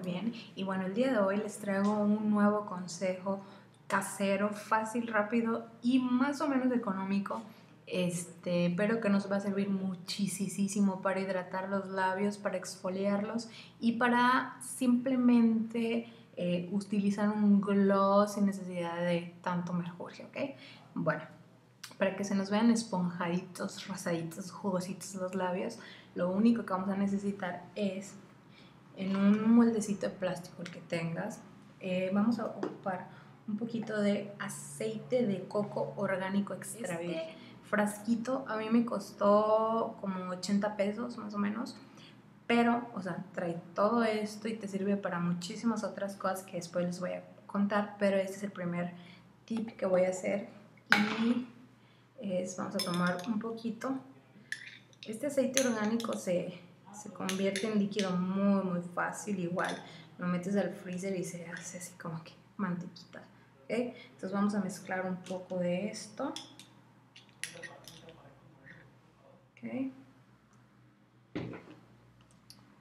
bien. Y bueno, el día de hoy les traigo un nuevo consejo casero, fácil, rápido y más o menos económico. Este, pero que nos va a servir muchísimo para hidratar los labios, para exfoliarlos y para simplemente eh, utilizar un gloss sin necesidad de tanto mercurio, ¿ok? Bueno, para que se nos vean esponjaditos, rosaditos, jugositos los labios, lo único que vamos a necesitar es en un moldecito de plástico el que tengas, eh, vamos a ocupar un poquito de aceite de coco orgánico extra este frasquito a mí me costó como 80 pesos más o menos, pero, o sea, trae todo esto y te sirve para muchísimas otras cosas que después les voy a contar, pero este es el primer tip que voy a hacer y es, vamos a tomar un poquito. Este aceite orgánico se, se convierte en líquido muy, muy fácil, igual lo metes al freezer y se hace así como que mantequita. ¿okay? Entonces vamos a mezclar un poco de esto. Okay.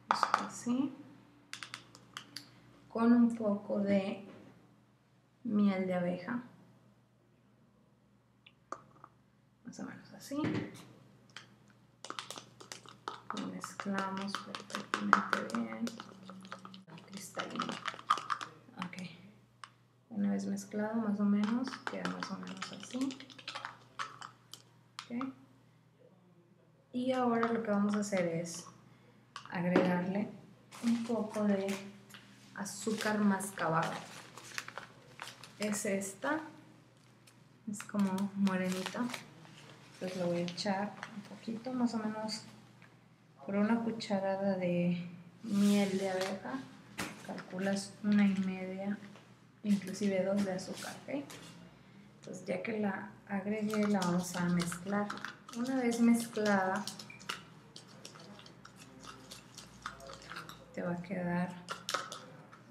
así. Con un poco de miel de abeja. Más o menos así. Mezclamos perfectamente bien. Cristalino. Ok. Una vez mezclado, más o menos, queda más o menos así. Okay. Y ahora lo que vamos a hacer es agregarle un poco de azúcar mascabado. Es esta, es como morenita. Entonces lo voy a echar un poquito, más o menos por una cucharada de miel de abeja. Calculas una y media, inclusive dos de azúcar. Entonces ya que la agregué, la vamos a mezclar. Una vez mezclada, te va a quedar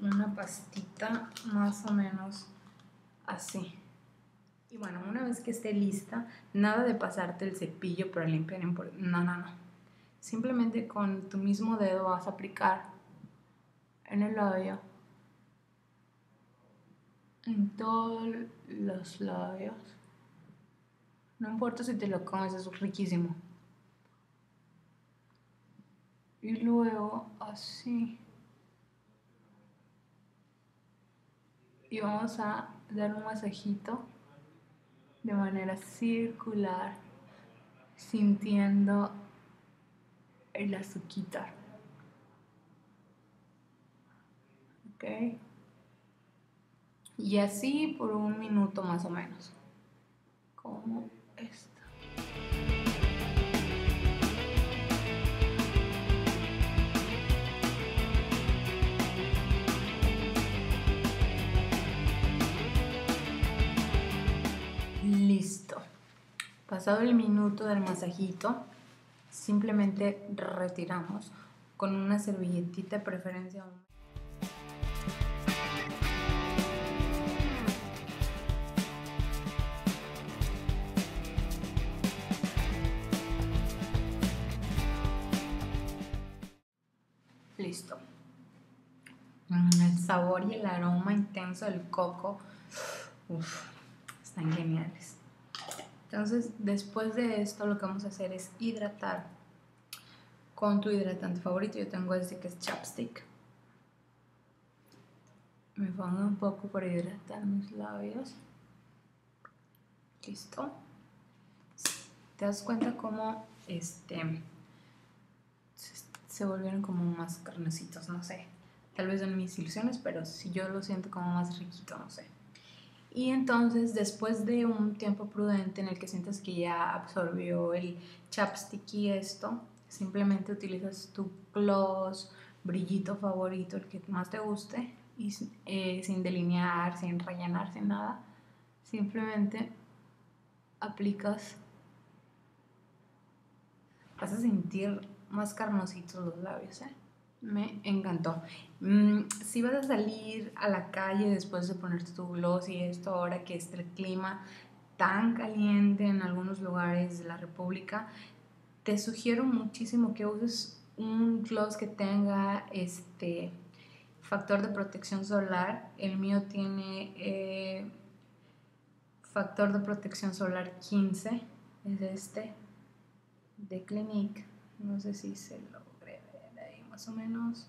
una pastita más o menos así. Y bueno, una vez que esté lista, nada de pasarte el cepillo para limpiar No, no, no. Simplemente con tu mismo dedo vas a aplicar en el labio, en todos los labios. No importa si te lo comes, es riquísimo. Y luego así. Y vamos a dar un masajito de manera circular, sintiendo el azúcar. ¿Ok? Y así por un minuto más o menos. Como esto. Pasado el minuto del masajito, simplemente retiramos con una servilletita de preferencia Listo. Mm, el sabor y el aroma intenso del coco están geniales. Entonces, después de esto, lo que vamos a hacer es hidratar con tu hidratante favorito. Yo tengo este que es chapstick. Me pongo un poco para hidratar mis labios. Listo. ¿Te das cuenta cómo este se volvieron como más carnecitos? No sé. Tal vez en mis ilusiones, pero si yo lo siento como más riquito, no sé. Y entonces después de un tiempo prudente en el que sientas que ya absorbió el chapstick y esto, simplemente utilizas tu gloss, brillito favorito, el que más te guste, y eh, sin delinear, sin rellenar, sin nada, simplemente aplicas, vas a sentir más carnositos los labios, ¿eh? Me encantó. Mm, si vas a salir a la calle después de ponerte tu gloss y esto, ahora que está el clima tan caliente en algunos lugares de la República, te sugiero muchísimo que uses un gloss que tenga este factor de protección solar. El mío tiene eh, factor de protección solar 15. Es este. De Clinique. No sé si se ahí más o menos.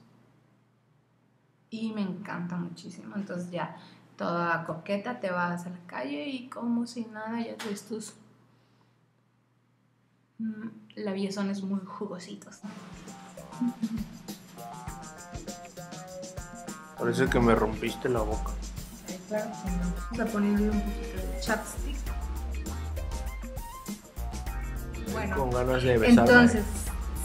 Y me encanta muchísimo. Entonces ya toda coqueta te vas a la calle y como si nada ya ves tus mm, labiosones muy jugositos. Parece que me rompiste la boca. Ay, claro que no. Vamos a ponerle un poquito de chapstick. Bueno, Con ganas de besarme. entonces,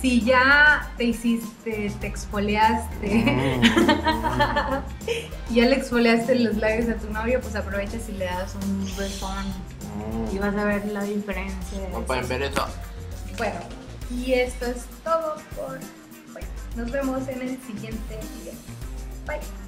si ya te hiciste, te exfoliaste, Mm. ya le exfoliaste los labios a tu novio, pues aprovecha y le das un besón y Mm. vas a ver la diferencia. No pueden ver eso. Bueno, y esto es todo por hoy. Nos vemos en el siguiente video. Bye.